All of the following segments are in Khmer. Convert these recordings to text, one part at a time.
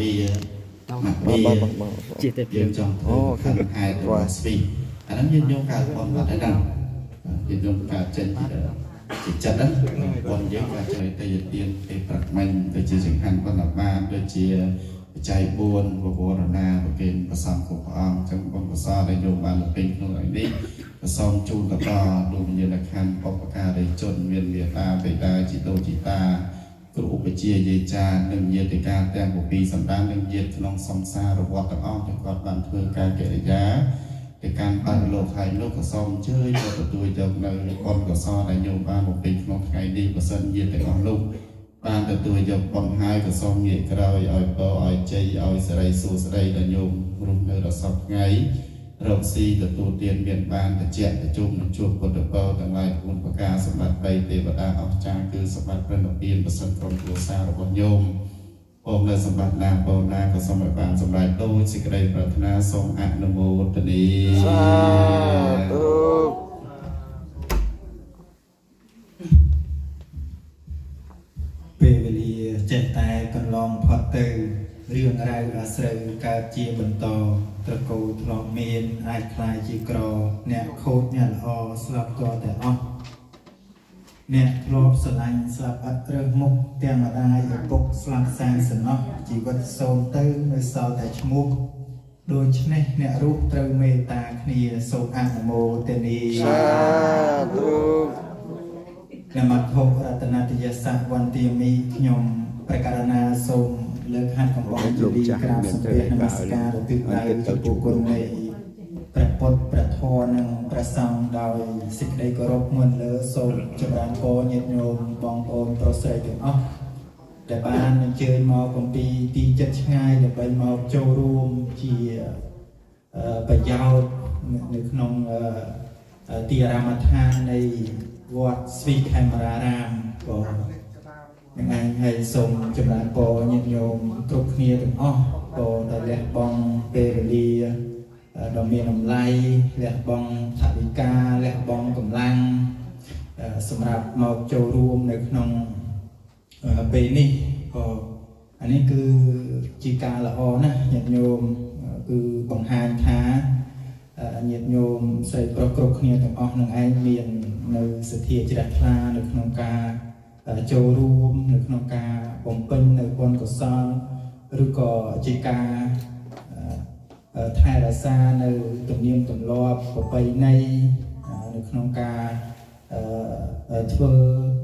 បៀមកបៀចិត្តទៅយើងចង់ធ្វើខាងហែតរបស់ស្វីអាហ្នឹងយើងយកការប៉ុនបាត់ហើយហ្នឹងយើងយកការចេញពីចិត្តហ្នឹងប៉ុនយើងការចេញទៅយទានទៅប្រាក់មាញ់ទៅជាសង្ខាន់ប៉ុនបានដូចជាបច្ច័យ4វវរណាប្រគេនប្រសំគ្រប់ព្រះអង្គចឹងបុណ្យកុសលដែលយកបានពេញក្នុងថ្ងៃនេះប្រសំជូនដល់លោកវិញ្ញាណខណ្ឌបុព្វការីជនមានមេត្តាបេតាជីតោជីតា គ្រូឧបជាយាយចានិងញាតិកាទាំង7សម្ដាននិងញាតិក្នុងសំសាររបស់ទាំងអស់ទាំងគាត់បានធ្វើការកិរិយាទៅកាន់បរិលោកហើយលោកក៏សូមអញ្ជើញទៅទទួលយកនៅបុណ្យកុសលដែលញោមបានបំពេញក្នុងថ្ងៃនេះបើសិនញាតិទាំងអស់នោះបានទទួលយកបុណ្យហើយក៏សូមងាកក្រោយឲ្យពរឲ្យជ័យឲ្យសិរីសួស្តីដល់ញោមរស់នៅដល់សពថ្ងៃ រកស៊ីទទួលទានមានបានតិចតិជុំជួបពុទ្ធពរទាំងឡាយគុណប្រការសម្បត្តិបីទេវតាអស្ចារ្យគឺសម្បត្តិព្រះនិព្វានប្រសិទ្ធក្រុមគ្រួសាររបស់ញោមអមនៅសម្បត្តិណាបោណាក៏សូមឲ្យបានសម្រេចដូចសេចក្តីប្រាថ្នាសូមអនុមោទនាសាធុពេលវេលាចេះតែកន្លងផុតទៅរឿងរ៉ាវអាស្រូវកើតជាបន្ត ត្រកូលធ្លាប់មានអាចខ្លាយជាក្រ អ្នកខូចអ្នកល្អស្លាប់តតែអស់អ្នកធ្លាប់ស្រឡាញ់ស្លាប់អត់រើសមុខទាំងម្ដាយឪពុកស្លាប់សែនសំណោះជីវិតសូន្យទៅនៅសល់តែឈ្មោះដូច្នេះអ្នករੂបត្រូវមេត្តាគ្នាសូមអនុមោទនីសាធុនមត្ថរតនតយសវន្តាមីខ្ញុំប្រកាសណាសូម លើកហាត់កំបងជលីក្រាបសម្ភារនមស្ការរទិដៅចំពោះគុណនៃព្រះពុទ្ធព្រះធម៌និងព្រះសង្ឃដោយសេចក្តីគោរពមុនលើសូមចម្រើនពរញាតិញោមបងប្អូនប្រុសស្រីទាំងអស់ដែលបានអញ្ជើញមកកំពីទីចិត្តឆ្ងាយដើម្បីមកចូលរួមជាប្រយោជន៍នៅក្នុងទីអារាមដ្ឋាននៃវត្តស្វីខេមរារាមក៏ នឹងឯងហើយសូមចម្រើនពរញាតិញោមគ្រប់គ្នាទាំងអស់ក៏ដែលលះបង់ពេលវេលាដ៏មានតម្លៃលះបង់ថវិកាលះបង់កម្លាំងសម្រាប់មកចូលរួមនៅក្នុងពេលនេះក៏អានេះគឺជាការល្អណាស់ញាតិញោមគឺបង្ហាញថាញាតិញោមស្រីប្រុសគ្រប់គ្នាទាំងអស់នឹងឯងមាននៅសទ្ធាជ្រះថ្លានៅក្នុងការ ចូលរួមនៅក្នុងការបំពេញនៅបុណ្យកុសលឬក៏ជាការថែរក្សានៅទំនៀមទម្លាប់ប្រពៃណីនៅក្នុងការធ្វើ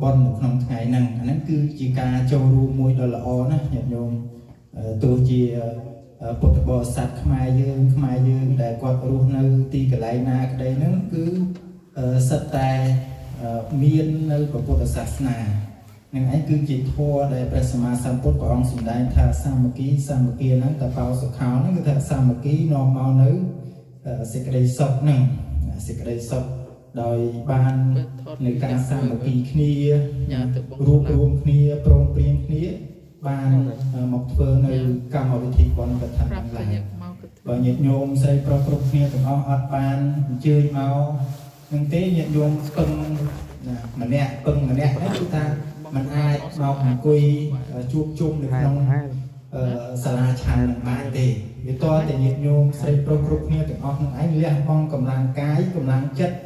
បុណ្យនៅក្នុងថ្ងៃហ្នឹងអាហ្នឹងគឺជាការចូលរួមមួយដ៏ល្អណាស់ញាតិញោមទោះជាពុទ្ធបរិស័ទខ្មែរយើងខ្មែរយើងដែលគាត់រស់នៅទីកន្លែងណាក្តីហ្នឹងគឺសិតតែមាននៅពុទ្ធសាសនា នឹងឯងគឺជាធម៌ដែលព្រះសម្មាសម្ពុទ្ធព្រះអង្គសម្ដែងថាសាមគ្គីសាមគ្គីហ្នឹងតបោសុខោហ្នឹងគឺថាសាមគ្គីនាំមកនៅសេចក្តីសុខហ្នឹងសេចក្តីសុខដោយបាននៅការសាមគ្គីគ្នារួមរួមគ្នាព្រមព្រៀងគ្នាបានមកធ្វើនៅកម្មវិធីបុណ្យកថាទាំងឡាយបើញាតិញោមស្រីប្រុសគ្រប់គ្នាទាំងអស់អត់បានអញ្ជើញមកនឹងទេញាតិញោមពឹងម្នាក់ពឹងម្នាក់ហ្នឹងគឺថា มันអាចមកអង្គុយជួបជុំនៅក្នុងសាលាឆាននឹងបានទេវាតតែញាតិញោមស្រីប្រុសគ្រប់គ្នាទាំងអស់នឹងឯងលះបង់កម្លាំងកាយកម្លាំងចិត្ត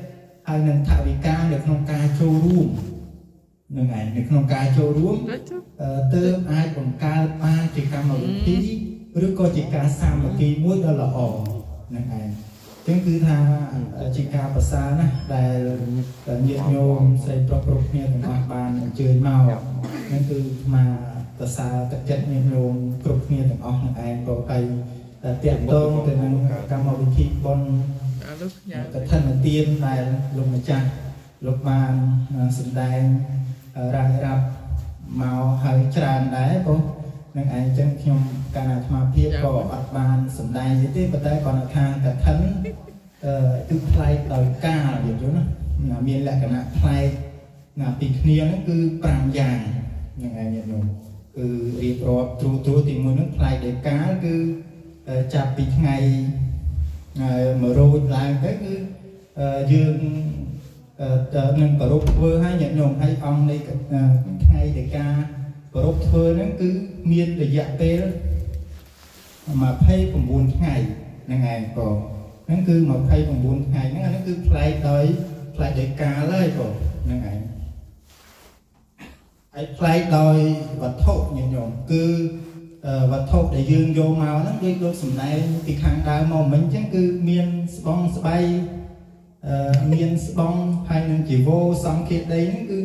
ហើយនឹងថវិកានៅក្នុងការចូលរួមនឹងឯងនៅក្នុងការចូលរួមទើបអាចបង្កើតបានជាកម្មវិធីឬក៏ជាការសាមគ្គីមួយដ៏ល្អនឹងឯង ចឹងគឺថាជាការប្រសើរណាស់ដែលញាតិញោមស្រីប្រុសគ្រប់គ្នាទាំងអស់បានអញ្ជើញមកហ្នឹងគឺស្មាប្រសើរទឹកចិត្តញាតិញោមគ្រប់គ្នាទាំងអស់នឹងឯងក៏ហើយតាក់ទងទៅនឹងកម្មវិធីបុណ្យកឋិនទានដែលលោកម្ចាស់លោកបានសម្ដែងរ៉ាស់រាប់មកហើយច្រើនដែរបង នឹងឯងចឹងខ្ញុំកាលអាត្មាភាពក៏អត់បានសម្ដែងទេប៉ុន្តែគាត់ថាកឋិនអឺគឺផ្លែកដោយកាលយល់យល់ណាមានលក្ខណៈផ្លែកណាពីគ្នាហ្នឹងគឺ5យ៉ាងនឹងឯងញាតិញោមគឺរៀបរាប់ទ្រូទ្រូទី1ហ្នឹងផ្លែកដោយកាលគឺចាប់ពីថ្ងៃ100ឡើងទៅគឺយើងនឹងប្រពធ្វើឲ្យញាតិញោមឲ្យអង្គនៃថ្ងៃនៃការ ប្រពធ្វើហ្នឹងគឺមានរយៈពេល29ថ្ងៃហ្នឹងឯងក៏ហ្នឹងគឺ29ថ្ងៃហ្នឹងអាហ្នឹងគឺផ្លែកដោយផ្លែកដោយកាលហើយក៏ហ្នឹងឯងហើយផ្លែកដោយវត្ថុញញោមគឺវត្ថុដែលយើងយកមកហ្នឹងដូចលោកសំដែងពីខាងដើមមកមិញអញ្ចឹងគឺមានស្បង់ស្បៃមានស្បង់ហើយនឹងជីវោសង្ឃាដីហ្នឹងគឺ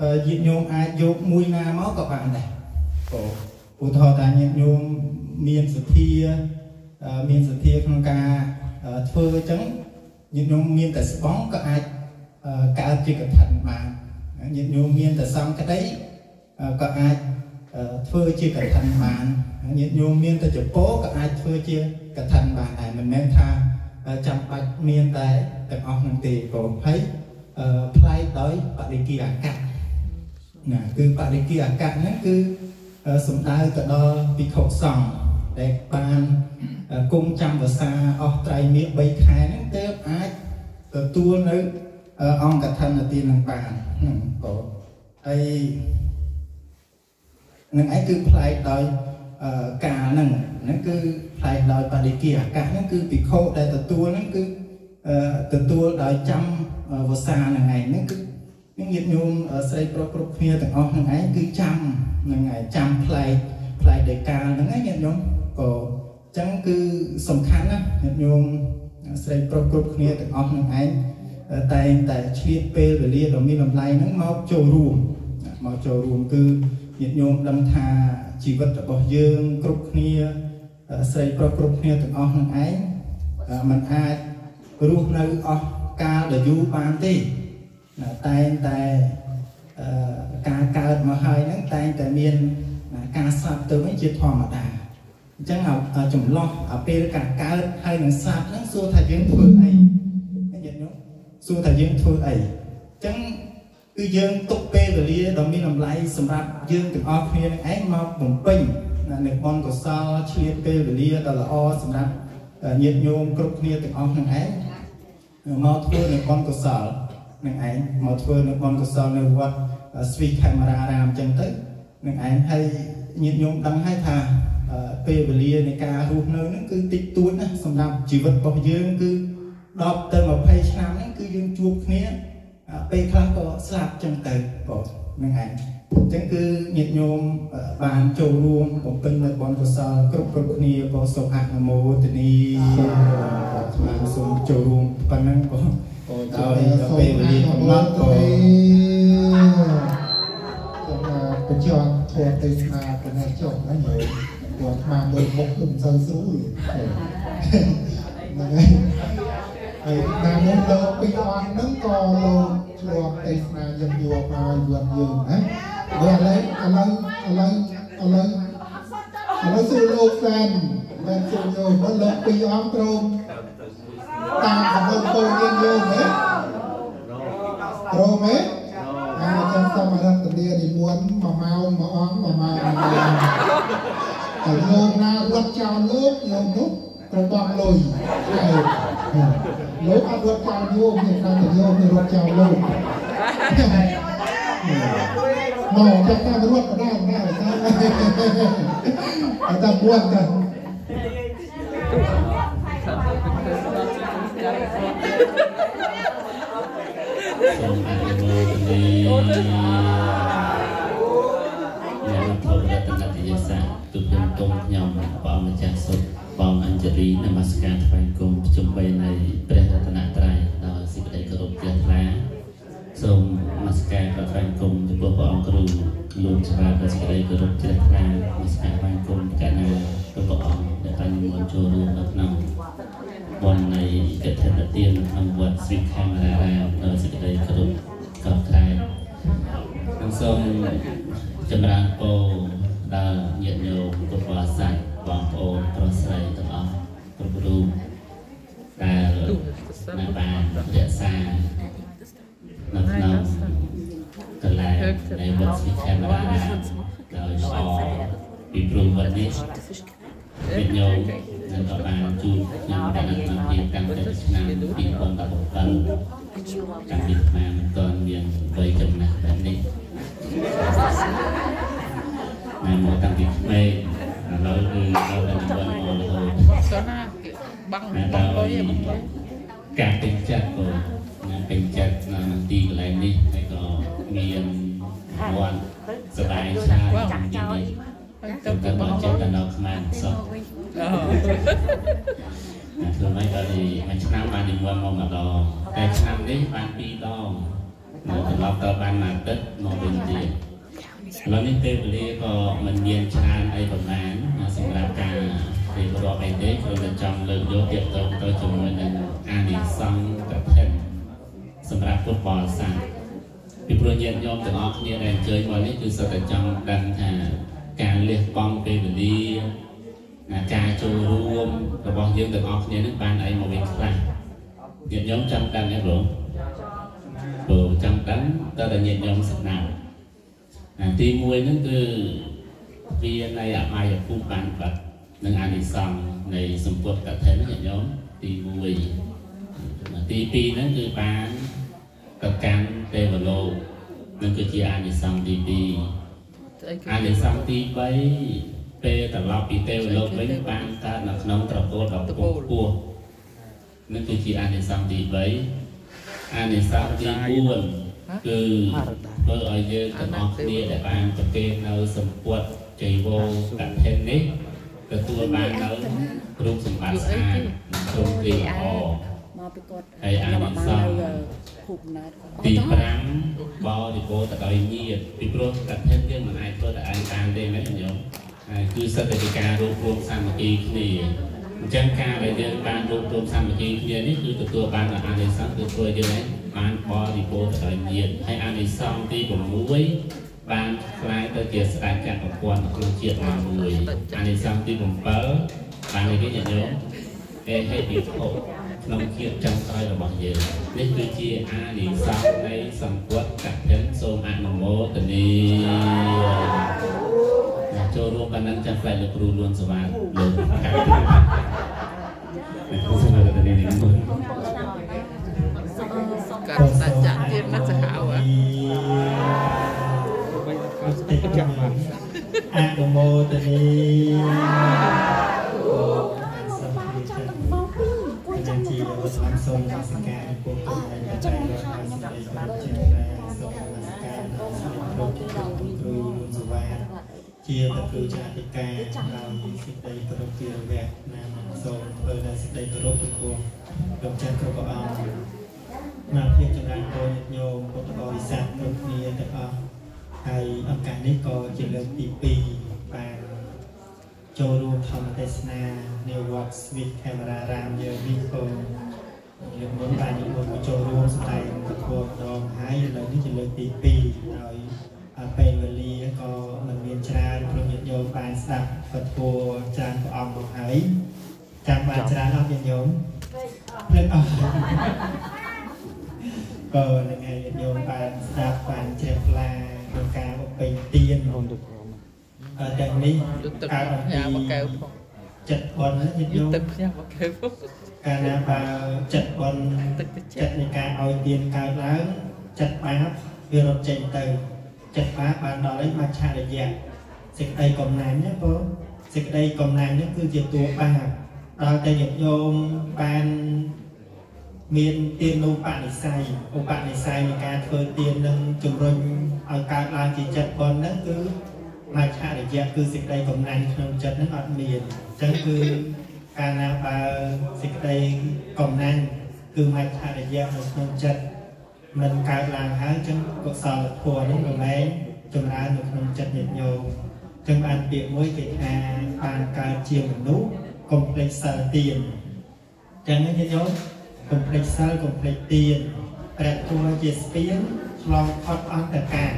ញាតិញោមអាចយកមួយណាមកក៏បានដែរអូឧទាហរណ៍ថាញាតិញោមមានសទ្ធាមានសទ្ធាក្នុងការធ្វើអញ្ចឹងញាតិញោមមានតែស្បង់ក៏អាចកើតជាកថាបានញាតិញោមមានតែសង្ឃក្តីក៏អាចធ្វើជាកថាបានញាតិញោមមានតែចពោក៏អាចធ្វើជាកថាបានដែរមិនមែនថាចាំបាច់មានតែទាំងអស់នឹងទេព្រោះហើយផ្លែកដោយបរិគាអាកៈ ណាគឺបរិគាអាកៈហ្នឹងគឺសំដៅទៅដល់ភិក្ខុសង្ឃដែលបានគង់ចាំភាសាអស់ត្រៃមាស3ខែហ្នឹងទើបអាចទទួលនៅអង្គកថានទាននឹងបានហ្នឹងក៏ហើយនឹងឯងគឺផ្លែកដោយការហ្នឹងហ្នឹងគឺផ្លែកដោយបដិគិអាកាសហ្នឹងគឺភិក្ខុដែលទទួលហ្នឹងគឺទទួលដោយចាំវសាហ្នឹងឯងហ្នឹងគឺ នឹងញាតិញោមស្រីប្រុសគ្រប់គ្នាទាំងអស់ហ្នឹងឯងគឺចាំហ្នឹងឯងចាំផ្លែកផ្លែកដោយការហ្នឹងឯងញាតិញោមក៏អញ្ចឹងគឺសំខាន់ណាញាតិញោមស្រីប្រុសគ្រប់គ្នាទាំងអស់ហ្នឹងឯងតែងតែឆ្លៀតពេលវេលាដ៏មានតម្លៃហ្នឹងមកចូលរួមមកចូលរួមគឺញាតិញោមដឹងថាជីវិតរបស់យើងគ្រប់គ្នាស្រីប្រុសគ្រប់គ្នាទាំងអស់នឹងឯងมันអាចរស់នៅអស់កាលដ៏យូរបានទេ តែងតែការកើតមកហើយហ្នឹងតែងតែមានការស្លាប់ទៅវិញជាធម្មតាអញ្ចឹងចំឡោះពេលការកើតហើយនឹងស្លាប់ហ្នឹងសួរថាយើងធ្វើអីញាតិញោមសួរថាយើងធ្វើអីអញ្ចឹងគឺយើងទុកពេលវេលាដ៏មានតម្លៃសម្រាប់យើងទាំងអស់គ្នានឹងឯងមកបំពេញនៅបនកុសលឆ្លៀតពេលវេលាដ៏ល្អសម្រាប់ញាតិញោមគ្រប់គ្នាទាំងអស់នឹងឯងមកធ្វើនៅបនកុសល នឹងឯងមកធ្វើនៅបនកុសលនៅវត្តស្វីខេមរារាមអញ្ចឹងទៅនឹងឯងហើយញាតិញោមដឹងហើយថាពេលវេលានៃការរស់នៅហ្នឹងគឺតិចតួចណាសម្រាប់ជីវិតរបស់យើងគឺ10ទៅ20ឆ្នាំហ្នឹងគឺយើងជួបគ្នាពេលខ្លះក៏ស្លាប់ចឹងទៅបងហ្នឹងឯងអញ្ចឹងគឺញាតិញោមបានចូលរួមបំពេញនៅបុណ្យកុសលគ្រប់គ្រប់គ្នាក៏សូមអនុមោទនីស្មានសូមចូលរួមប៉ុណ្ណឹង ក៏ដោយពេលវេលាកំណត់ក៏បញ្ជាក់ធម៌ទេសនាទៅនៅចុះណាយើងគាត់មកមើលមុខមិនសូវស្រួលហ្នឹងហើយហើយណាមុនលោកពីរអង្គហ្នឹងក៏លោកធ្លាប់ទេសនាយើងយកមកយួនយើងណាហើយឥឡូវឥឡូវឥឡូវឥឡូវឥឡូវសួរលោកហ្សានមិនសួរយកមកលោកពីរអង្គត្រង់ តាមកំណត់ពលយើងយកហ៎ត្រង់ហ៎អាចាំសមរដ្ឋនីនិមន្ត1ម៉ោង1អង្គ1ម៉ោងហើយលោកណារត់ចោលលោកយកនោះប្របងលុយលោកអត់រត់ចោលយោមានតែយោមានរត់ចោលលោកមកចាប់តាមរត់ក៏ได้ដែរតែតែពួនតែសូមអនុមោទនីអ្នកធម៌រតនតិយសាទុគុំគុំខ្ញុំព្រះម្ចាស់សុខបងអញ្ជលីនមស្ការថ្វាយគុំជុំបីនៃព្រះរតនត្រ័យដោយសេចក្តីគោរពជ្រះថ្លាសូមនមស្ការថ្វាយគុំចំពោះព្រះអង្គគ្រូលោកច្បាប់ដោយសេចក្តីគោរពជ្រះថ្លានមស្ការថ្វាយគុំកណាព្រះអង្គដែលបាននិមន្តចូលរួមនៅក្នុងបុណ្យ នឹងក៏បានជួបខ្ញុំបានតាមពីតាំងតែឆ្នាំ2017តាំងពីស្មានមិនទាន់មានវ័យចំណាស់បែបនេះណាមកតាំងពីក្មេងឥឡូវគឺដល់តែនិមន្តមករហូតក៏ណាបាំងបាំងលុយបាំងលុយការពេញចិត្តបងណាពេញចិត្តនៅទីកន្លែងនេះហើយក៏មានវត្តសដាយឆាចាក់ចោលទៅទៅទៅទៅបាំងចិត្តទៅនៅខ្មែរសោះអូណា ធ្វើម៉េចដល់នេះមួយឆ្នាំបាននិមន្តមកម្ដងតែឆ្នាំនេះបានពីរដងនៅត្រឡប់ទៅបានមួយអាទិត្យមកវិញទៀតឥឡូវនេះពេលវេលាក៏មិនមានច្រើនអីប្រហែលណាសម្រាប់ការរៀបរាប់អីទេគ្រាន់តែចង់លើកយកទាក់ទងទៅជាមួយនឹងអានិសង្ឃកឋិនសម្រាប់ពុទ្ធបរិស័ទពីព្រោះញាតិញោមទាំងអស់គ្នាដែលអញ្ជើញមកនេះគឺសុទ្ធតែចង់ដឹងថាការលះបង់ពេលវេលា ណាការចូលរួមរបស់យើងទាំងអស់គ្នានឹងបានអីមកវិញខ្លះញាតិញោមចង់ដឹងទេបងព្រោះចង់ដឹងតើតែញាតិញោមស្ដាប់អាទី1ហ្នឹងគឺវានៃអបាយភូមិបានបាត់នឹងអានិសង្ឃនៃសម្ពុតកថាហ្នឹងញាតិញោមទី1ទី2ហ្នឹងគឺបានទៅកាន់ទេវលោកនឹងគឺជាអានិសង្ឃទី2ស្អីគេអានិសង្ឃទី3 ពេលត្រឡប់ពីទេវលោកវិញបានកើតនៅក្នុងត្រកូលដ៏ខ្ពស់ខ្ពស់នឹងគឺជាអានិសង្ឃទី3អានិសង្ឃទី4គឺធ្វើឲ្យយើងទាំងអស់គ្នាដែលបានប្រគេននៅសម្ពុតចៃវរកឋិននេះទទួលបាននៅរូបសម្បត្តិស្អាតព្រមព្រៀងល្អមកពីគាត់ហើយអានិសង្ឃភូមិណាត់ទី5បរិបូរទៅដោយញាតពីព្រោះកឋិនយើងមិនអាចធ្វើតែឯងតាមទេណាញោមហើយ គឺសិទ្ធិជាការរួមរួមសាមគ្គីគ្នាអញ្ចឹងការដែលយើងបានរួមរួមសាមគ្គីគ្នានេះគឺទទួលបាននូវអានិសង្ឃគឺធ្វើយើងឯងបានបរិបូរទៅដោយញាតហើយអានិសង្ឃទី6បានខ្លាយទៅជាស្ដេចចក្រពត្តិក្នុងជាតិណាមួយអានិសង្ឃទី7បានអីគេញោមអេហេពិភពក្នុងជាតិចុងក្រោយរបស់យើងនេះគឺជាអានិសង្ឃនៃសង្កត់កឋិនសូមអនុមោទនីអ្នក ចូលរួមបាននឹងចាំផ្លែលោកគ្រូលួនសវណ្ណលោកកាត់អ្នកគ្រូសូមអនុមោទនីនេះមួយកាត់សាច់ចាក់ទៀតណាស់សាហាវហ៎តិចចាំមកអនុមោទនីចាំជាវត្តបានសូមនមស្ការពុទ្ធដែលតែរកឲ្យសេចក្តីគោរពជាព្រះសូមនមស្ការដល់សេចក្តីគោរពជាគ្រូសវណ្ណ ជាព្រះគ្រូចាតិកាដោយសេចក្តីគោរពជាវៈណាមសូមធ្វើដល់សេចក្តីគោរពចំពោះលោកចាស់គ្រប់ព្រះអង្គមកភាពចម្រើនពរញាតិញោមពុទ្ធបរិស័ទគ្រប់គ្នាទាំងអស់ហើយឱកាសនេះក៏ជាលើកទី2បានចូលរួមធម្មទេសនានៅវត្តស្វីតកាមេរ៉ារាមយើងនេះក៏លើកមុនបាននិមន្តមកចូលរួមស្ដែងពធម្ដងហើយឥឡូវនេះជាលើកទី2ហើយ ពេលវេលាក៏មិនមានច្រើនព្រោះញាតិញោមបានស្ដាប់ពធច្រើនព្រះអង្គមកហើយចាំបានច្រើនអត់ញាតិញោមភ្លេចអស់ក៏នឹងឯងញាតិញោមបានស្ដាប់បានជ្រះថ្លាក្នុងការបំពេញទានអឺទាំងនេះយកទឹកកើតអំផ្ញើពីមកកែវផងចិត្តបនណាញាតិយកញោមទឹកផ្ញើមកកែវផងកាលណាបើចិត្តបនទឹកតិចចិត្តនៃការឲ្យទានកើតឡើងចិត្តបាបវារត់ចេញទៅ ចិត្តបាបបានដល់ឯងមកឆារយៈសេចក្តីកំណាញ់ណាបងសេចក្តីកំណាញ់នេះគឺជាតួបាបដល់តែញាតិញោមបានមានទាននូបនិស័យឧបនិស័យនៃការធ្វើទាននឹងជំរុញឲ្យកើតឡើងជាចិត្តបនហ្នឹងគឺមកឆារយៈគឺសេចក្តីកំណាញ់ក្នុងចិត្តហ្នឹងអត់មានអញ្ចឹងគឺកាលណាបើសេចក្តីកំណាញ់គឺមច្ឆរិយៈនៅក្នុងចិត្ត មិនកើតឡើងហើយអញ្ចឹងកុសលធម៌នេះរមែងចម្រើននៅក្នុងចិត្តញាតិញោមអញ្ចឹងបានពាក្យមួយគេថាបានកើតជាមនុស្សកុំភ្លេចសិលទានអញ្ចឹងញាតិញោមកុំភ្លេចសិលកុំភ្លេចទានព្រះធម៌ជាស្ពានឆ្លងផុតអន្តការ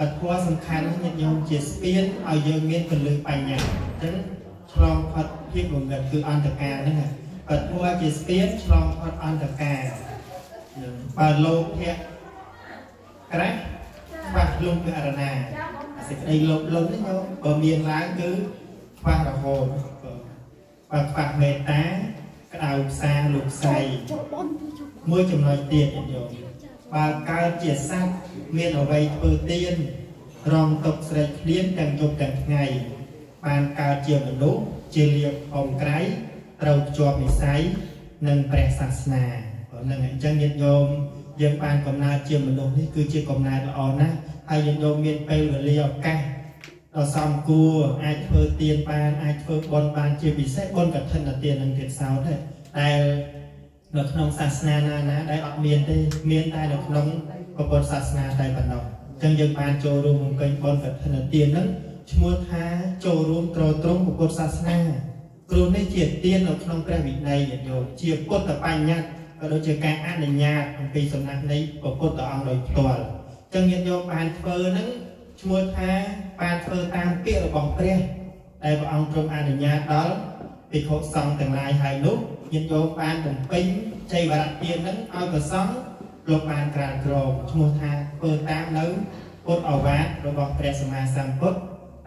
អធម៌សំខាន់ញាតិញោមជាស្ពានឲ្យយើងមានពលឹងបញ្ញាអញ្ចឹងឆ្លងផុតភាពងងឹតគឺអន្តការហ្នឹងណាបទធัวជាស្ពានឆ្លងផុតអន្តការ បើលោកភៈក្រេះខ្វះលោកពិរណាសេចក្តីលោកលំនេះយោបើមានឡើងគឺខ្វះរហូតបើខ្វះមេត្តាក្តៅផ្សាលោកស្រីមួយចំណុចទៀតញាតិញោមបើកើតជាសត្វមានអវ័យធ្វើទៀនរងទុកស្រេកឃ្លានទាំងយប់ទាំងថ្ងៃបបានកើតជាមនុស្សជាលៀបអងក្រៃត្រូវភ្ជាប់និស័យនិងព្រះសាសនាហ្នឹងអញ្ចឹងញាតិញោមយើងបានកំណើតជាមនុស្សនេះគឺជាកំណើតល្អណាស់ហើយញាតិញោមមានពេលវេលាឱកាសដ៏សមគួរអាចធ្វើទានបានអាចធ្វើបុណ្យបានជាពិសេសបុណ្យកឋិនទាននឹងទៀតសោតដែរដែលនៅក្នុងសាសនាណាណាដែលអត់មានទេមានតែនៅក្នុងពុទ្ធសាសនាតែប៉ុណ្ណោះអញ្ចឹងយើងបានចូលរួមអង្គុយបុណ្យកឋិនទានហ្នឹងឈ្មោះថាចូលរួមត្រត្រង់ពុទ្ធសាសនាគ្រូនេះជាទាននៅក្នុងព្រះវិន័យញាតិញោមជាពុទ្ធបញ្ញត្តិ ក៏ដូចជាការអនុញ្ញាតអំពីសំណាក់នៃព្រះពុទ្ធអង្គដោយផ្ទាល់អញ្ចឹងញាតិញោមបានធ្វើហ្នឹងឈ្មោះថាបានធ្វើតាមពាក្យរបស់ព្រះដែលព្រះអង្គទ្រង់អនុញ្ញាតដល់ភិក្ខុសង្ឃទាំងឡាយហើយនោះញាតិញោមបានបំពេញចៃវរៈទានហ្នឹងឲ្យព្រះសង្ឃលោកបានក្រានក្រមឈ្មោះថាធ្វើតាមនៅពុទ្ធអវាទរបស់ព្រះសម្មាសម្ពុទ្ធ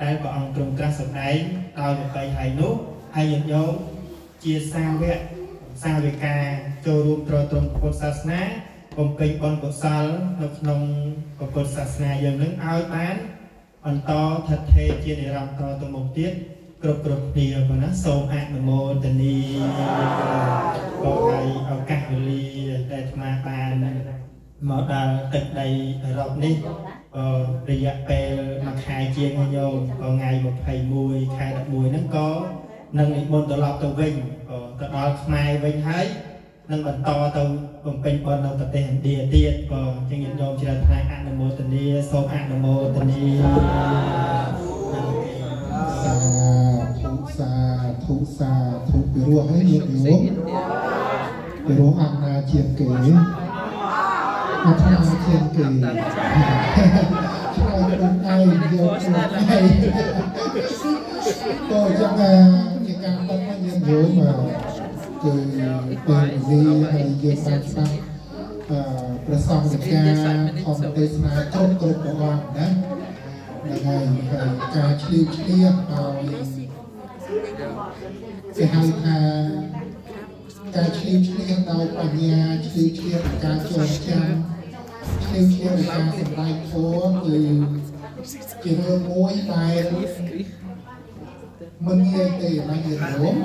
ដែលព្រះអង្គទ្រង់ត្រាស់សម្ដែងដោយវិប័យហើយនោះហើយញាតិញោមជាសាវកសាវិកា ចូលរួមត្រត្រង់ពុទ្ធសាសនាបំពេញបុណ្យកុសលនៅក្នុងពុទ្ធសាសនាយើងនឹងឲ្យបានបន្តថិតថេរជានិរន្តរទៅមុខទៀតគ្រប់គ្រប់គ្នាប៉ុណ្ណាសូមអនុមោទនីក៏ឲ្យឱកាសវេលាដែលអាត្មាបានមកដល់ទឹកដីអឺរ៉ុបនេះក៏រយៈពេលមួយខែជាងហើយញោមក៏ថ្ងៃ21ខែ11ហ្នឹងក៏នឹងនិមន្តត្រឡប់ទៅវិញក៏ទៅដល់ខ្មែរវិញហើយ នឹងបន្តទៅបំពេញបុណ្យនៅប្រទេសឥណ្ឌាទៀតក៏ជាងញាតិញោមច្រើនផ្នែកអនុមោទនាសូមអនុមោទនាសាធុសាធុសាធុពីរោះហើយញាតិញោមពីរោះអំណាចជាងគេអត់ណាជាងគេឆ្លើយខ្លួនឯងយកខ្លួនឯងក៏អញ្ចឹងជាការបាត់មកញាតិញោម គឺពេលវេលាហើយយើងបានស្ដាប់អឺព្រះសង្ឃកាធម្មទេសនាគ្រប់គ្រប់ព្រះអង្គណាហ្នឹងហើយហើយការឆ្លៀវឆ្លៀសឲ្យគេហៅថាការឆ្លៀវឆ្លៀសដោយបញ្ញាឆ្លៀវឆ្លៀសការចូលចាំឆ្លៀវឆ្លៀសដោយការសម្ដែងធម៌គឺជារឿងមួយដែល មិនងាយទេណាញាតិញោម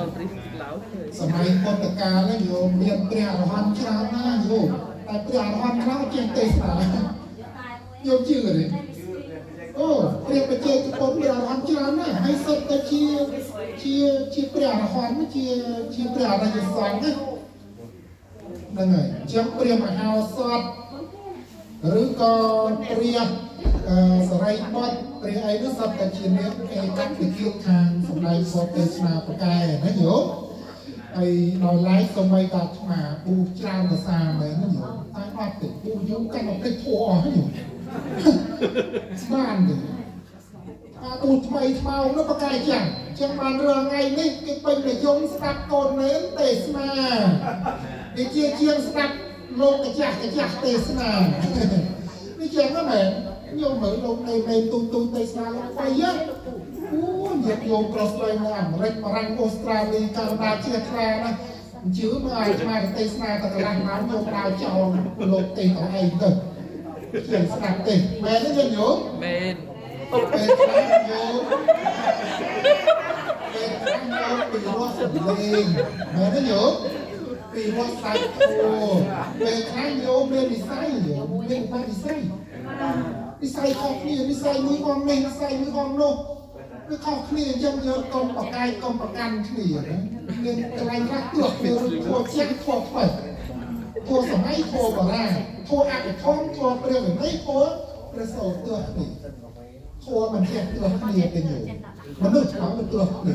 សម័យពុទ្ធកាលហ្នឹងយោមមានព្រះអរហន្តច្រើនណាស់យោមតែព្រះអរហន្តខ្លះចេះទេសនាយោមជឿទេអូព្រះបច្ចេកពុទ្ធព្រះអរហន្តច្រើនណាស់ហើយសុទ្ធតែជាជាជាព្រះអរហន្តជាជាព្រះអរិយសង្ឃណាហ្នឹងហើយអញ្ចឹងព្រះមហាសតឬក៏ព្រះអឺ សរិបុត្រព្រះអីនោះសុទ្ធតែជាអ្នកឯកវិគិខាងសម្ដែងពរទេសនាប្រកែណាយោហើយដល់ឡែកក៏មិនតាថ្មពូច្រើនភាសាមែនណាយោតែអត់ទេពូយូរកាន់តែធัวអស់យោស្មានទេអាពូថ្មីថ្មោងនោះប្រកែចឹងចឹងបានរឿងថ្ងៃនេះគេពេញនិយមស្ដាប់កូននេនទេសនាវាជាជាងស្ដាប់លោកម្ចាស់ម្ចាស់ទេសនានេះចឹងណាមែន ញោមមើលលោកនៃនៃទូទូទេសនាលោកបីហ្នឹងអូញាតិញោមប្រុសស្រីនៅអាមេរិកបារាំងអូស្ត្រាលីកាណាដាជ្រះថ្លាណាអញ្ជើញមកឲ្យស្មារតីទេសនាទៅកន្លះម៉ោងញោមដើរចោលលោកទេសទៅឯងទៅជាងស្ដាប់ទេមែនទេញាតិញោមមែនពេលខ្លះញោមពេលខ្លះញោមពីរស់សំលេងមែនទេញោមពីរស់សាច់ធូពេលខ្លះញោមមាននិស័យញោមមានឧបនិស្ស័យ និស័យខុសគ្នានិស័យមួយបងនេះនិស័យមួយបងនោះគឺខុសគ្នាអញ្ចឹងយើងកុំប្រកែកកុំប្រកាន់គ្នាណាមានកន្លែងខ្លះទោះវាធ្វើជាខុសផ្ទៃធ្វើសម័យធ្វើបារាធ្វើអតិថនធ្វើព្រះវិន័យធ្វើព្រះសោទោះនេះធ្វើមិនចេះទោះគ្នាទេយល់មនុស្សឆ្លងទៅទោះគ្នា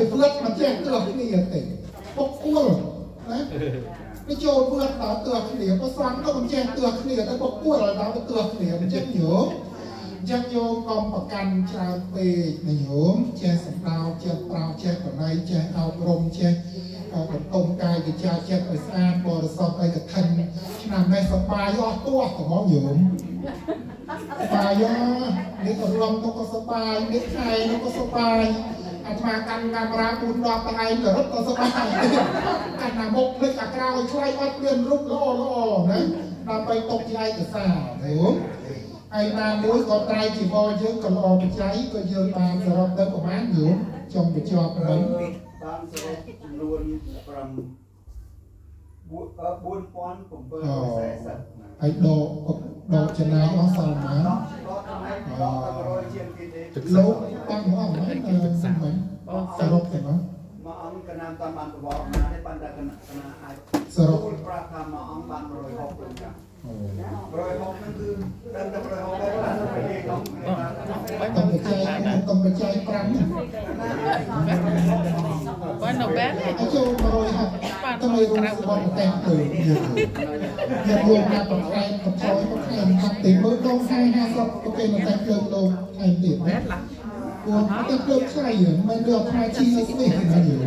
ឯផ្លឹកមិនចេះទោះគ្នាទេបុគ្គលណា វាចូលវត្តដល់ទោះគ្នាបើស្វាំក៏មិនចេះទោះគ្នាតែបុកគួលដល់ទៅទោះគ្នាមិនចេះញោមអញ្ចឹងញោមកុំប្រកាន់ច្រើនពេកណាញោមចេះសម្ដៅចេះប្រោចេះបណៃចេះអប់រំចេះបន្ទុំកាយវិជាចិត្តឲ្យស្អាតបរិសុទ្ធឲ្យកឋិនឆ្នាំនេះសប្បាយអស់ទោះកំងញោមសប្បាយនេះក៏រំទៅក៏សប្បាយនេះខែនោះក៏សប្បាយ អាត្មាកាន់កាមេរ៉ា4 10ថ្ងៃក៏រត់ក៏សប្បាយកាន់ណាមុខភ្លេចអាក្រោយឆ្លៃអត់មានរូបល្អល្អណាដើម្បីຕົកជាឯកសារណាញោមអហើយណាមួយក៏ត្រៃជីវរយើងក៏ល្អបច្ច័យក៏យើងបានសរុបទៅប្រហែលយូរចុងបញ្ចប់មិញបានសរុបចំនួន5 4740 ហើយដកដកចំណាយអស់សល់ប៉ុន្មានដកចំណែកដកទៅ100ជាងគេទេលោកតាំងមកអត់ហ្នឹងសរុបទៅមកមកអង្គកណាមតាមបានប្រវត្តិណាទេបានតែកណាកណាអាចសរុបពលប្រាប់ថាមកអង្គបាន160វិញចាអូ 160ហ្នឹងគឺដឹងតែ160ដែរបានទៅលេខក្នុងបានតំបច្ច័យតំបច្ច័យ5ហ្នឹងបើនៅបែបនេះអញ្ចឹង150ទៅរួមសបនតែងទៅយើងយកយកណាបន្ថែមបន្ថយបន្ថែមកាត់ទីមើលដងខែ50ប្រកេនតែងលើកលោកថែមទៀតបែណាបឡាពួកតែលើកខែយើងមិនលើកខែជីស្នេះណាយើង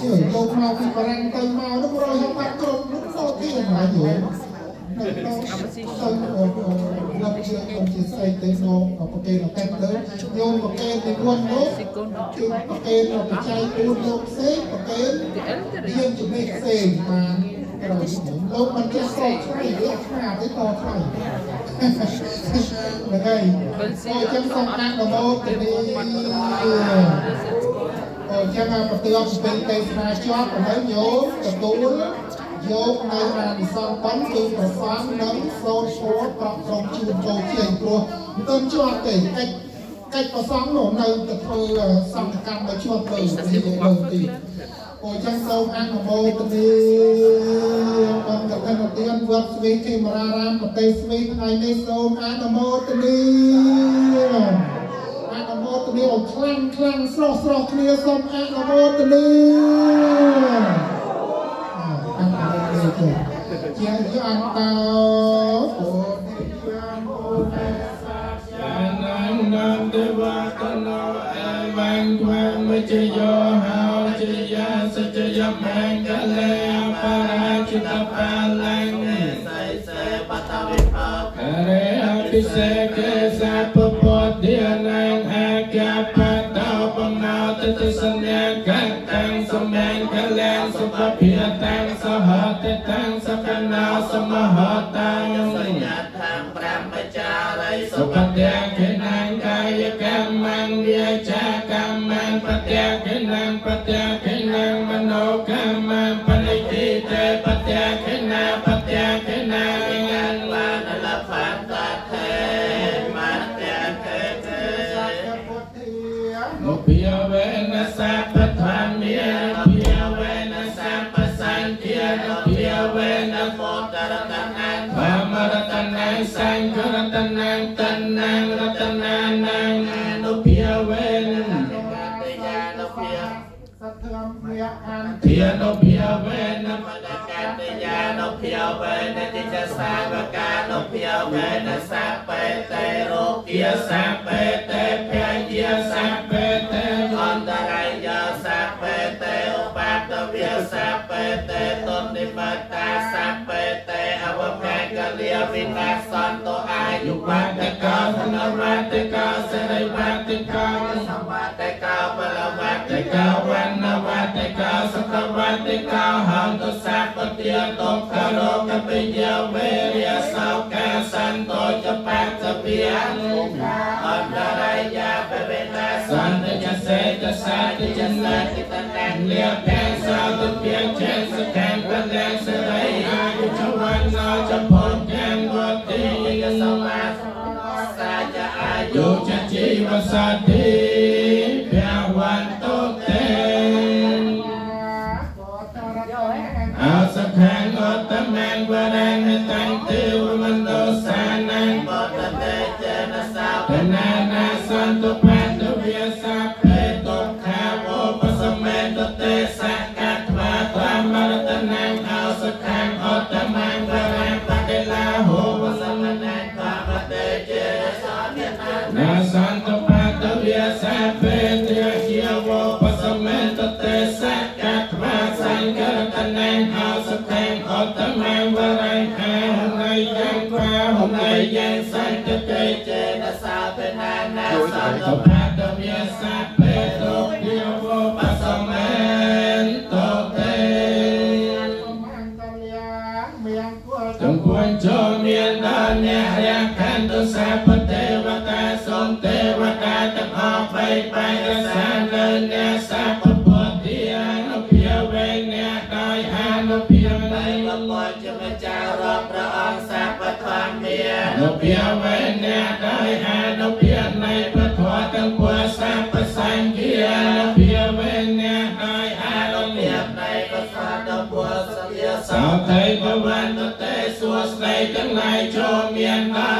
ជឿលោកមកពីបារាំងទៅមកនោះ160បាត់គ្រប់នោះទៅទៀតណាយើងនៅក្នុងទៅលោកជាខ្ញុំជាស្អីទៅនោះប្រកេនតែងលើយោមប្រកេនទីខ្លួននោះស៊ីកូនគឺប្រកេនបច្ច័យគួរលោកផ្សេងប្រកេនទីអិលទៅយើងជំនាញផ្សេងបានរយលោកមិនចេះសោកឆ្លៃវាខ្នាតទេតឆ្លៃហ្នឹងហើយអូចឹងសូមអាននមទៅនេះអូចឹងអាប្រទាបពេលទេសនាជាប់ឥឡូវយោទទួល យកនៅអានិសង្សបំគឺប្រសងនិងសូនឈួរប្រកក្រុមជូនចូលជ័យព្រោះមិនទាន់ជាប់ទេកិច្ចកិច្ចប្រសងនោះនៅទៅធ្វើសង្ឃកម្មឲ្យជាប់ទៅទីទីអូចឹងសូមអនុមោទនាបងកថាទានវត្តស្វីគេមរារាមប្រទេសស្វីថ្ងៃនេះសូមអនុមោទនាអនុមោទនាឲ្យខ្លាំងខ្លាំងស្រស់ស្រស់គ្នាសូមអនុមោទនាអនុមោ ទនាជាជាអង្គតោពុទ្ធិមោទេសាជាណាននន្ទវតនោអេវាំងខ្វាំងវិជយោហោជយាសច្ចយមង្គលេបរាជិតបាលังសៃសេបតវិបោអរេអភិសេកេសាពពតិអនាងអាកាបតោបំណោទតិសញ្ញា ភភិតាំងសហតតាំងសកណោសមហតាំងសញ្ញាថាងប្រមចារិសុភតេកេណាងកាយកម្មងវាចាកម្មងបតេកេណាងបតេកេ ភិយវេនសាបេតេរោគាសាបេតេភយាសាបេតេអន្តរាយសាបេតេឧបាតវិសាបេតេតុនិបតាសាបេតេអវកាកលាវិនាសន្តោអាយុវតកោធនវតកោសិរិវតកោសម្ប ត្តិកោបលវតកោវណ្ណវតកោសកវតកោហន្តសាពតិតុខរោកពិយវេរិយសោកាសន្តោចបតវិអអន្តរាយាបវេណាសន្តយសេតសាទចនតិតតាំងលៀបតែសោទពាងចេសកាំបលាំងសរិអាយុចវណ្ណោចផុតយ៉ាងវតិយសមាសាចអាយុចជីវសតិ You'll be away now, I have. ថៃបវន្តតេសួស្ដីទាំងឡាយចូលមានដល់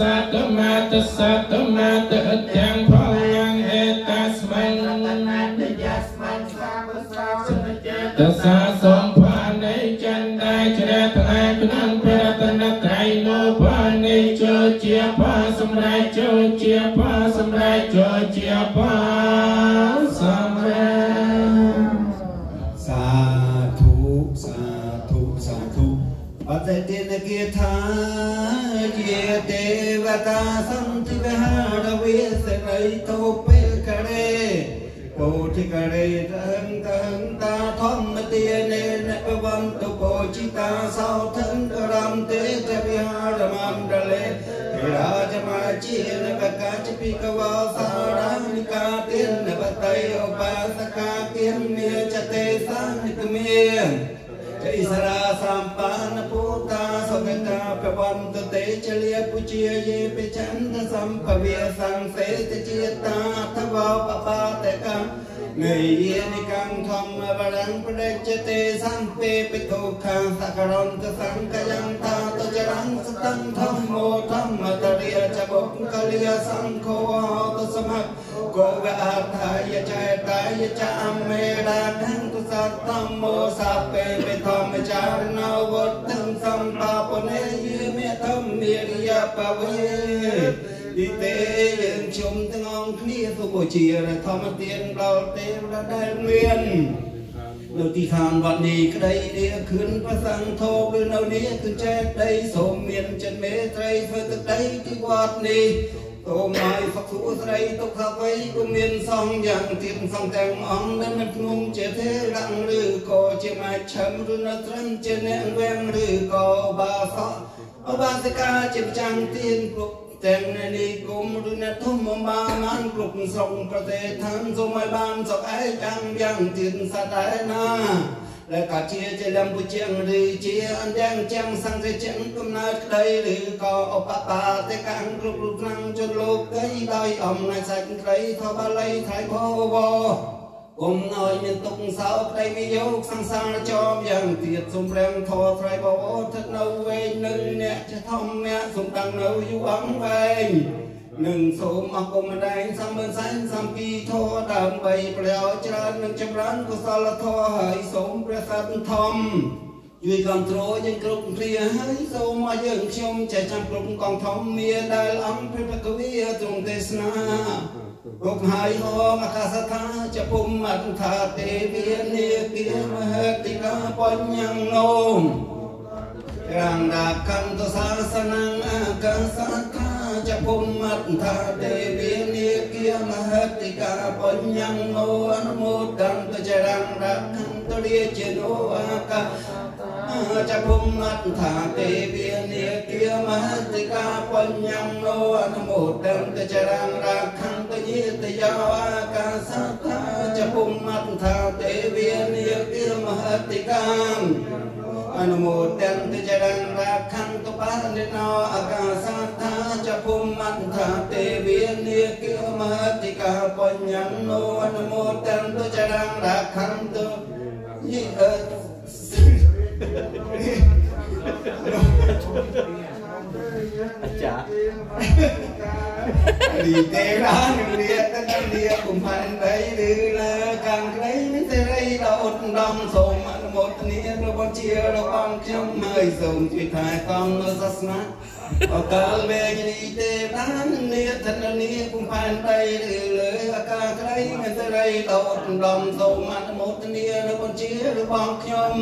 មាតសទ្ធមាតសទ្ធមាតអទាំងផលងអេតាស្មិញតសាសំផានៃចន្ទៃជ្រះថ្លែក្នុងព្រះតនត្រ័យនោផានៃចូលជាផាសម្រាប់ចូលជាផាសម្រាប់ចូលជាផាសម្រាប់សាធុសាធុសាធុអតេតិនគាថាជាទេ វតាសន្តិវិហារវិសេរីតោពេលករេពោធិករេតហឹងតហឹងតាធម្មទានេន បវន្តពោជិតាសោថិនករំទេ តវិហារមណ្ឌលេរាជមាជានបកាចពិកវោសារានិកាទានបតៃឧបាសកាគិនមេចតេសានិកមេចៃសរាសម្បានពុតាសុខតាប្រវន្តទេចលិពុជាយេបចន្ទសម្ភវិសង្សេតជាតាទវបបាតកម្មនៃយានិកម្មធម្មបរំប្រដេចទេសម្ពេពិទុខាងសករន្តសង្កយន្តាតចរង្សតੰធម្មោធម្មតរិយចបុកលិយសង្ឃោតសមៈគោវអថាយចេតាយចអមេរាធੰទុសតម្មោសាពេពិធម្មចារណវត្តੰសម្បាពនេយមេធម្មារិយបវេ ទីទេយើងជុំទាំងអង្គគ្នាសូមបូជាធម្មទានដល់ទេវតាដែលមាននៅទីឋានវត្តនេះក្តីនេះខឿនប្រសង្ឃោឬនៅនេះគឺចេះដីសូមមានចិត្តមេត្រីធ្វើទឹកដីទីវត្តនេះសូមឲ្យសុខសុខស្រីទុក្ខវ័យគុំមានសងយ៉ាងទៀតសងទាំងអង្គដែលមិនធ្ងន់ជាទេរងឬក៏ជាម៉ែឆឹមឬនៅត្រឹមជាអ្នកវាំងឬក៏បាសកអ បាសិកាជាម្ចាំងទៀនគ្រប់ទាំងនេះគុំឬអ្នកធំបាមានគ្រប់ស្រុកប្រទេសឋានសូមឲ្យបានសុខឯចាំងយ៉ាងទៀនសតឯណាដែលកាជាជាលំពុជាងឬជាអន្ទាំងជាងសង្ឃជាងកំណើតក្តីឬក៏អបបាទេកាំងគ្រប់រូបខាងជនលោកកៃដោយអំណាចសាច់ក្រីថាបាល័យថៃភវវ កុំឲ្យមានទុកសោកតែវិយោគសង្សារចំយ៉ាងទៀតសំរាំធေါ်ត្រៃបបោស្ថិតនៅវែងនឹងអ្នកចេះធម្មអ្នកសំដងនៅយូរអង្វែងនឹងសូមអរគុណម្ដែងសំមើសែនសំពីធေါ်ដើម្បីប្រយោជន៍ច្រើននិងចម្រើនកុសលធေါ်ហើយសូមព្រះសត្វធម្មជួយគ្រប់គ្រងយើងគ្រប់គ្នាហើយសូមឲ្យយើងខ្ញុំចេះចាំគ្រប់កងធំមានដែលអង្គព្រះពកវីទ្រង់ទេសនា គុកហើយហងអាកាសថាចពុំអន្តថាទេវានាគិមហេតិកាបញ្ញងនោមរាងដាកន្តសាសនាអាកាសថាចពុំអន្តថាទេវានាគិមហេតិកាបញ្ញងនោអនុមោទន្តចរាងដាកន្តរាជនោអាកា ចពុំអត្តថាទេវានាគិមហតិកាបញ្ញំនោអនុមោទន្តចរងរាខន្តយេតយោអាកាសថាចពុំអត្តថាទេវានាគិមហតិកាអនុមោទន្តចរងរាខន្តបានណោអាកាសថាចពុំអត្តថាទេវានាគិមហតិកាបញ្ញំនោអនុមោទន្តចរងរាខន្តយេ អាចារ្យឌីទេរានឹងលៀតទៅលៀតគុំផែនដីឬលើកាំងក្តីនេះសេរីដល់ឧត្តមសូមអនុមោទនារបស់ជារបស់ខ្ញុំហើយសូមជួយថែទាំនៅសាសនាអកាលវេញនីទេបាននីធននីគុំផែនដីឬលើអាកាក្តីមានសេរីដល់ឧត្តមសូមអនុមោទនារបស់ជារបស់ខ្ញុំ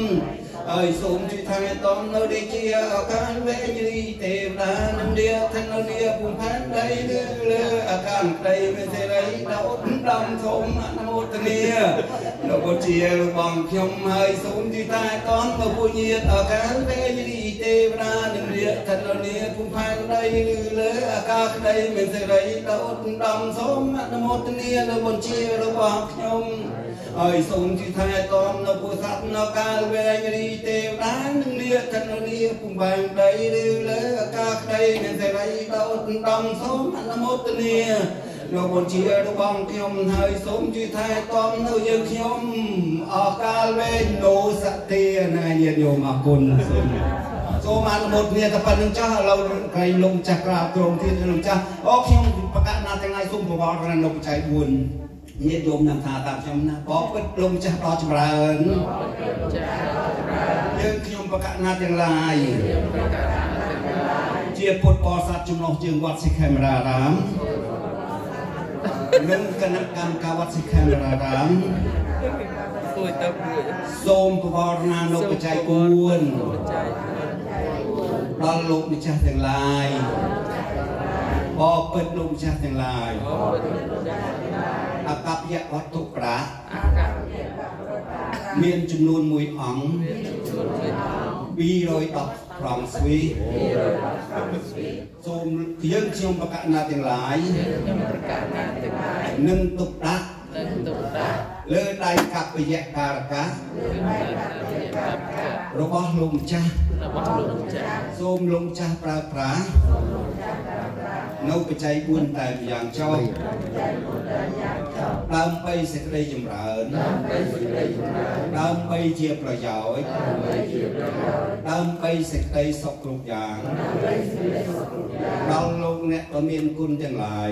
ហើយសូមជួយថែទាំនៅរាជាឱកាសវេញរីទេវតានឹងរាធននាភូមិផែនដីលើលើអាកាសក្តីមេសេរីដល់ដំសូមអនុមោទនាលោកបុជាលោកបងខ្ញុំហើយសូមជួយថែទាំនៅពុញាតឱកាសវេញរីទេវតានឹងរាធននាភូមិផែនដីលើលើអាកាសក្តីមេសេរីដល់ដំសូមអនុមោទនាលោកបុជារបស់ខ្ញុំ ហើយសូមជួយថែទាំនៅពុទ្ធសត្វនៅកាលវែងរីទេវតានឹងលាកណ្ដលាពុំបែងដីឬលើអាកាសក្តីមានសេរីដល់ដំសូមអនុមោទនាលោកបុជារបស់ខ្ញុំហើយសូមជួយថែទាំនៅយើងខ្ញុំអកាលវែងលោសតិណាញាតិញោមអរគុណសូមសូមអនុមោទនាតែប៉ុណ្្នឹងចាស់ឥឡូវក្រែងលំចាស់ក្រាបក្រុមទៀតលំចាស់អូខ្ញុំប្រកាសណាទាំងឡាយសូមប្រវត្តិរនៅបច្ច័យ4 ញាតិញោមនឹងថាតាមខ្ញុំណាបបិទ្ធលោកម្ចាស់ដល់ចម្រើនយើងខ្ញុំប្រកាសណាទាំងឡាយជាពុទ្ធបរិស័ទចំណុះជើងវត្តសិក្ខាមរារាមនិងគណៈកម្មការវត្តសិក្ខាមរារាមពួយទៅពួយសូមប្រវត្តិណានៅបច្ច័យ4ដល់លោកម្ចាស់ទាំងឡាយបបិទ្ធលោកម្ចាស់ទាំងឡាយបបិទ្ធលោកម្ចាស់ទាំងឡាយ អកប្យវត្ថុប្រាមានចំនួន1អង្គ210ប្រងស្វីសូមយើងខ្ញុំប្រកាសណាទាំងឡាយខ្ញុំប្រកាសណាទាំងឡាយនឹងទុកដាក់នឹងទុកដាក់លើដៃកប្បយការការបស់លោកម្ចាស់របស់លោកម្ចាស់សូមលោកម្ចាស់ប្រើប្រាស់ នៅបច្ច័យ4តែម្យ៉ាងចោលដើម្បីសេចក្តីចម្រើនដើម្បីជាប្រយោជន៍ដើម្បីសេចក្តីសុខគ្រប់យ៉ាងដល់លោកអ្នកក៏មានគុណទាំងឡាយ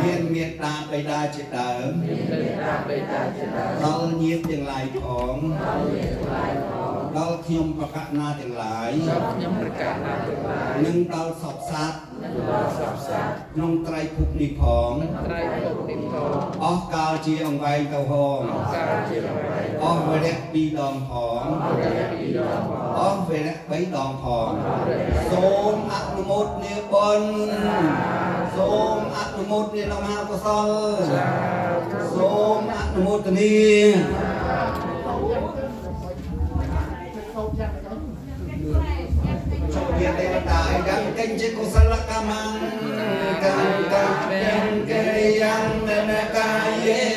មានមេត្តាបិតាជាដើមមានមេត្តាបិតាជាដើមដល់ញាតិទាំងឡាយផងដល់ញាតិទាំងឡាយផង ដល់ខ្ញុំប្រកាសណាទាំងឡាយដល់ខ្ញុំប្រកាសណាទាំងឡាយនឹងដល់សពសាស្ត្រនឹងដល់សពសាស្ត្រក្នុងត្រៃភពនេះផងត្រៃភពនេះផងអស់កាលជាអង្វែងទៅហងអស់កាលជាអង្វែងអស់វរៈ2ដងផងអស់វរៈ2ដងផងអស់វរៈ3ដងផងសូមអនុមោទនាបុណ្យសូមអនុមោទនាមហាកុសលសូមអនុមោទនា អីយ៉ាងកិញ្ចកុសលកម្មੰកម្មកម្មកិរិយ៉ាងនកាយេ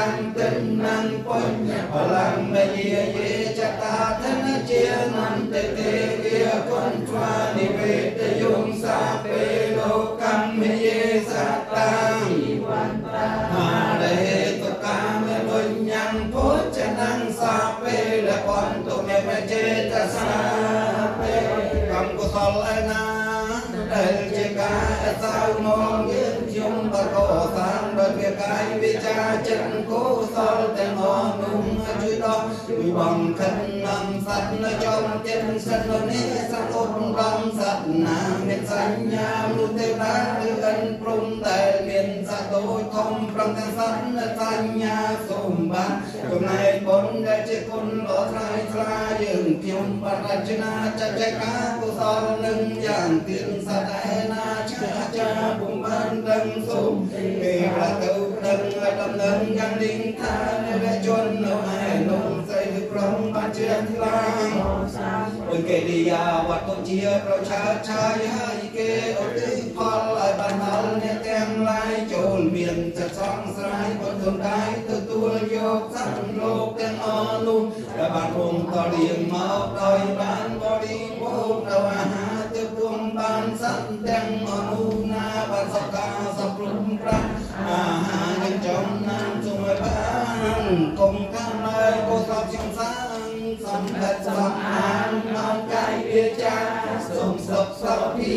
វិតិតੰទិណੰពុញ្ញបលੰមយេយេចតាធនជានន្តទេវិគុណស្វានិវេត យវាកាយវិចាចិត្តកុសលទាំងអស់នោះជួយដល់ជួយបងខិននាំសត្វនៅចំចិត្តសិទ្ធនេះសត្វឧបដំសត្វណាមានសញ្ញាមនុស្សទេវតាឬអិនព្រំដែលមានសត្វដូចធំប្រងទាំងសត្វសញ្ញាសូមបានចំណែកបុណ្យដែលជាគុណដ៏ថ្លៃថ្លាយើងខ្ញុំបរជនាចែកការកុសលនឹងយ៉ាងទៀងសត្វឯណាឆ្កាចាពុំបានដឹងសូមគេប្រទៅ ដឹងឲ្យដំណឹងយ៉ាងនេះថានៅជននៅឯនោះស្រីឬប្រុសបានជាថ្លាអុយគេឌីយ៉ាវត្តជាប្រឆាឆាយហើយគេឧទ្ទិសផលឲ្យបានដល់អ្នកទាំងឡាយចូលមានចិត្តសង្ស្រ័យបុណ្យទុនកាយទទួលយកសត្វលោកទាំងអស់នោះដែលបានរងតរៀងមកដោយបានបរិភោគនៅអាហារទើបរួមបានសត្វទាំងអស់នោះណាបានសក្ការសព្រុំប្រាំ អាហារនឹងចំណាំជួយបានគុំកាមនៅក៏ស្លាប់ចំសាងសំដិតសំអាងនាំកាយវាចាសូមសុខសុខភា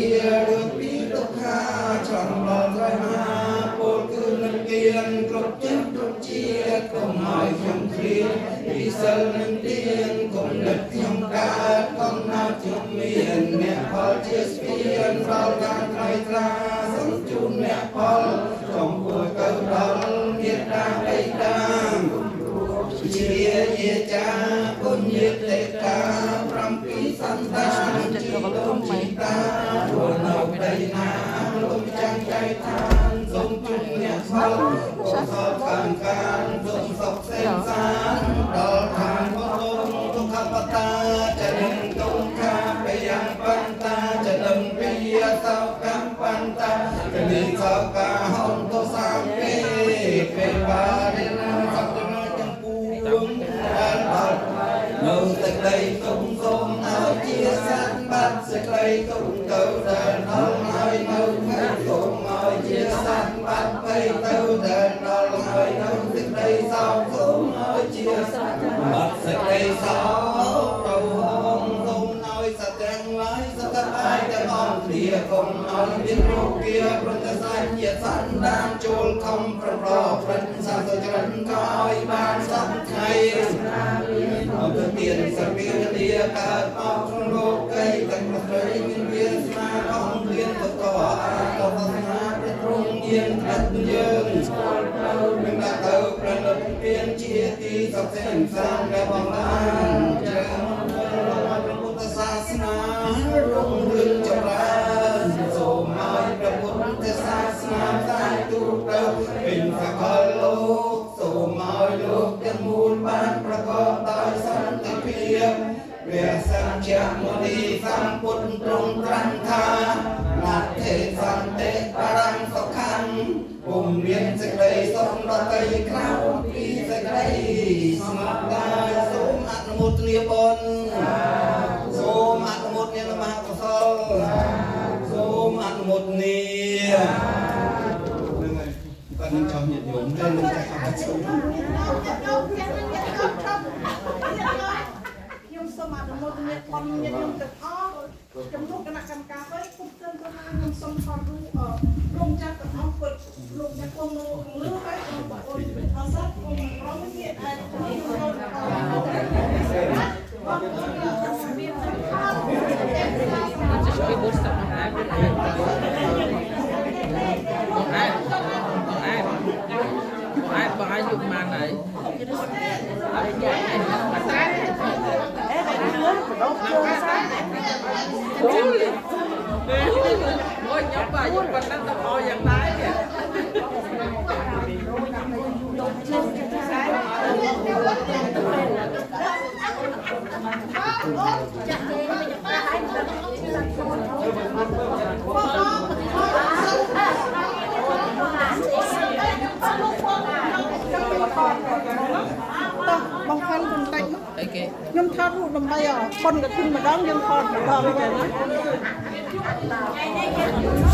រឿងពីទុក្ខាចង់បងត្រៃមហាពលគឺនឹងគៀនគ្រប់ចិត្តគ្រប់ជាតិកុំឲ្យខ្ញុំគ្រៀងពីសិលនឹង ជា បាត់សេចក្តីសោកទៅហងសូមឲ្យសត្វទាំងឡាយសត្វបាយទាំងអស់គ្នាកុំឲ្យមានរោគាប្រតិសញ្ញសន្តានចូលខំប្រប្រព្រឹត្តសាស្ត្រចរិតក៏ឲ្យបានសពថ្ងៃអរគុណទានសភាលាកើតមកក្នុងលោកីទាំងប្រត្រីមានវាសនាអង្គលៀនតតអាតបសនាព្រះទ្រង់យានកាត់យើងនឹងដាក់ទៅប្រណិត ពៀនជាទីសព្វសេនសានដែលបងបានចឹងព្រះពុទ្ធសាសនារុងរឿងចម្រើនសូមឲ្យព្រះពុទ្ធសាសនាតែទូទៅពេញសកលលោកសូមឲ្យលោកទាំងមូលបានប្រកបដោយសន្តិភាពព្រះសង្ឃមុនីសម្ពុទ្ធទ្រង់ត្រាស់ថាណដ្ឋេសន្តិបរំសុខੰពុំមានសេចក្តីសុខដតីក្រៅ ពីសេចក្តីស្ងប់ដែរសូមអនុមោទនាបុណ្យសូមអនុមោទនាមហាកុសលសូមអនុមោទនានឹងហើយគាត់នឹងចង់ញាតិញោមទៅនឹងតែអត់ចូលខ្ញុំសូមអនុមោទនាផងញាតិញោមទាំងអស់ ចំនួនគណៈកម្មការវិញគុំទើបទៅណាខ្ញុំសូមខំរូរំចាស់ទាំងអស់ពុតលោកចាស់គុំលោកលឺហើយបងប្អូនអរសាទគុំរំមានអាចខ្ញុំសូមអរគុណបងប្អូនមានសំខាន់ Cái bút sọc nó ai cũng ai Còn ai Còn ai Còn Ôi nhóc bà dùng quanh đánh tập ho dạng tay kìa តោះបងខំបន្តិច Đây kìa ខ្ញុំថតរូបដើម្បីអប៉ុនកឋិនម្ដងយើងថតម្ដងចឹងណា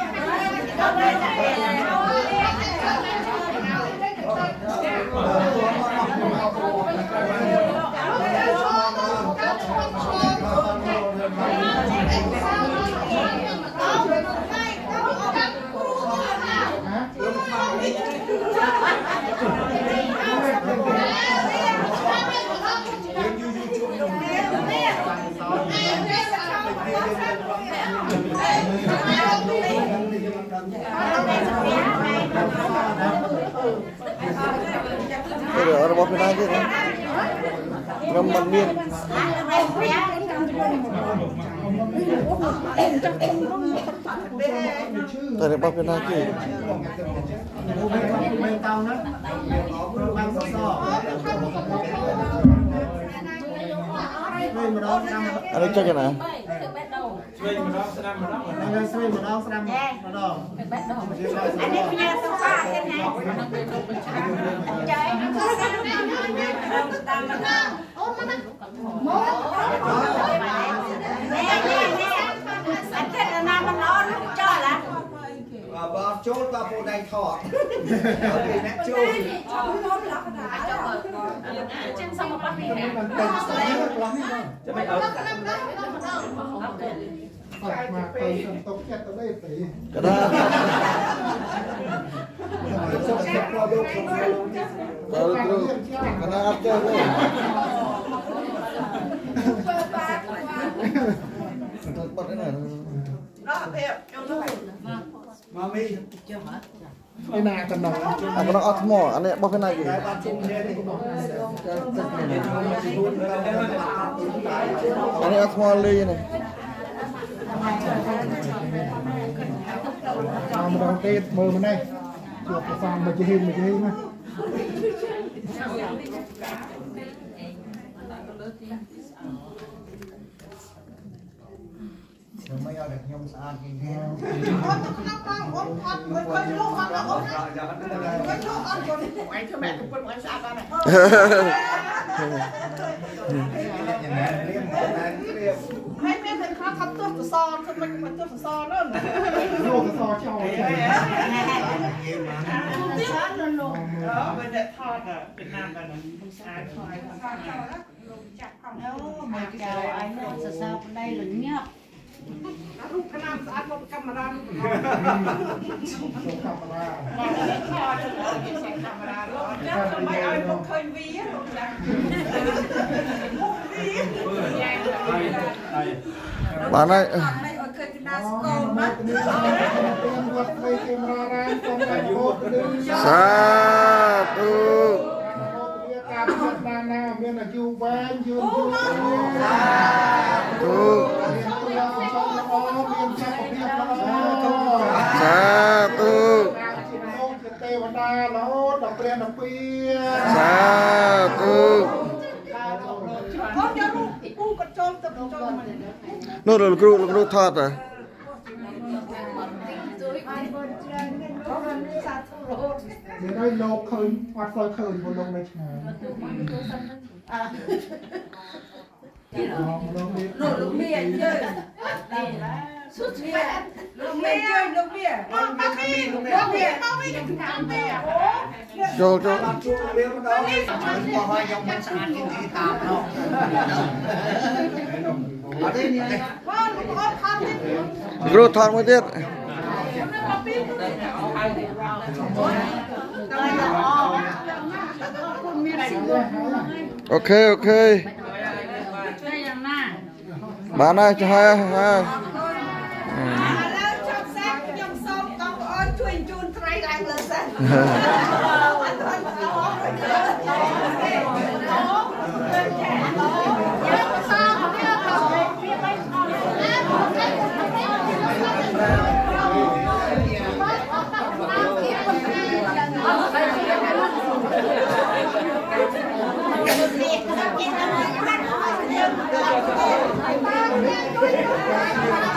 យទៅសានវាម៉ាមីម៉ាមីម៉ាមីចូលរបស់ពីណាទៀតណាត្រឹមមិនមានតែរបស់ពីណាទៀតមិនតោណាបានសសអានេះចុចណា ស្រីម្ដងស្ដាំម្ដងហើយស្រីម្ដងស្ដាំម្ដងម្ដងអានេះផ្ញើសូហ្វាទេណាចៃតាមណាអូមកណាមកនេះនេះអត់ទេណាមិនអត់ចោលឡា បើចូលបើពូដៃថតហើយអ្នកចូលចឹងសុំមកបាត់នេះណាមិនទៅស្រីខ្លះនេះចាំមិនអត់កាត់មកទៅសំតុកចិត្តទៅទេកដាសុំចិត្តប្រលោកក្នុងលោកនេះដល់គ្រូកណាអត់ចេះទេបាត់ទេណាដល់ភាពខ្ញុំទៅ មកមីឯណាតំណងអាកណោះអត់ថ្មអានេះរបស់ពីណាគេតែបានជុំគ្នានេះអានេះអត់ថ្មលីនេះមកម្ដងទៀតមើលម្នេះជួបប្រសំមកជិះមកជិះណាខ្ញុំមិន ឲ្យតែខ្ញុំស្អាតជាងគេអត់អត់អត់មិនឃើញលោកអត់អត់មិនឃើញលោកអត់គាត់ឯងធ្វើម៉េចទៅពុតអញស្អាតបានហើយយ៉ាងណារៀងមកណារៀងហើយមានតែខ្លះថាទោះសសរធ្វើមិនមិនទោះសសរនោះលោកសសចោលចាទៀតនោះអឺមិនតែថតពីណាបានមិនស្អាតខ្លាយខ្លាយចាក់កំអូមកចៅអញរត់សរសើរប្តីលញាប់ រូបខ្នាមស្អាតមកកាមេរ៉ានោះលោកកាមេរ៉ាមកថតទៅគេសេកាមេរ៉ាលោកចាក់មិនឲ្យមកឃើញវីលោកចាក់មុខវីបានហើយអត់មិនឲ្យឃើញកណ្ដាលស្គមណានេះខ្ញុំវត្តនៃកាមេរ៉ារ៉ានសូមតែយោគនឹងសាធុការពិតបានណាមានអាយុវែងយូរយូរធុមានព្រះសំល្អមាន សុខភាពល្អសាធុការជាលោកជាទេវតារហូតដល់ព្រះនិព្វានសាធុផងយករូបពូក៏ចូលទៅចូលមកនោះលោកគ្រូលោកគ្រូថតហ៎មានឲ្យលោកឃើញអត់សូវឃើញពលលោកនៅឆ្ងាយ លោកមាននោះលោកមីយើងសុទ្ធជាលោកមីយើងលោកមីមកមកមីលោកមីមកមីខ្ញុំតាមមីអូចូ បានហើយចាស់ហើយហើយឥឡូវចប់សាខ្ញុំសូមបងប្អូនជួយជូនត្រីឡើងលើសិន Thank you.